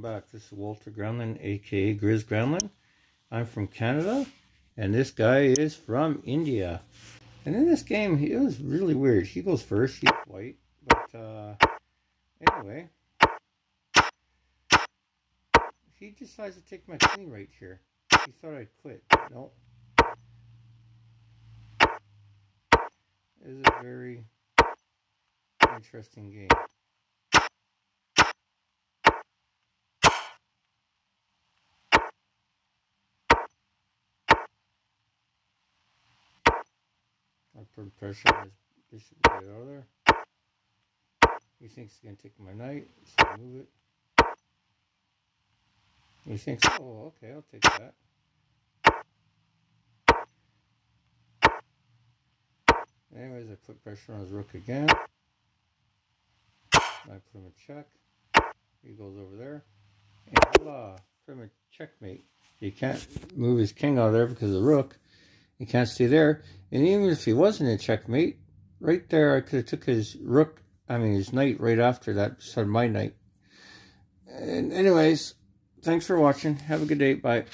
back. This is Walter Granlien, aka Grizz Granlien. I'm from Canada, and this guy is from India. And in this game, it was really weird. He goes first. He's white, but uh, anyway, he decides to take my queen right here. He thought I'd quit. No. It is a very interesting game. Put pressure on his bishop get out there. He thinks he's going to take my knight, so I move it. He thinks, oh, okay, I'll take that. Anyways, I put pressure on his rook again. I put him in check. He goes over there. And voila, him in checkmate. He can't move his king out of there because of the rook. He can't stay there. And even if he wasn't in checkmate, right there I could have took his rook, I mean his knight right after that, so my knight. And anyways, thanks for watching. Have a good day. Bye.